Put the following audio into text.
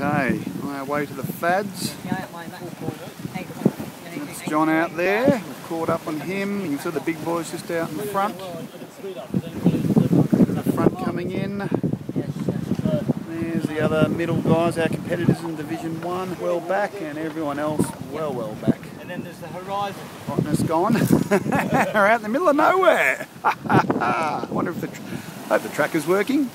Okay, on our way to the Fads. That's John out there. We've caught up on him. You can see the big boys just out in the front. The front coming in. There's the other middle guys, our competitors in Division 1, well back, and everyone else well, well back. And then there's the horizon. Rottnest gone. We're out in the middle of nowhere. I wonder if the, tr- hope the track working.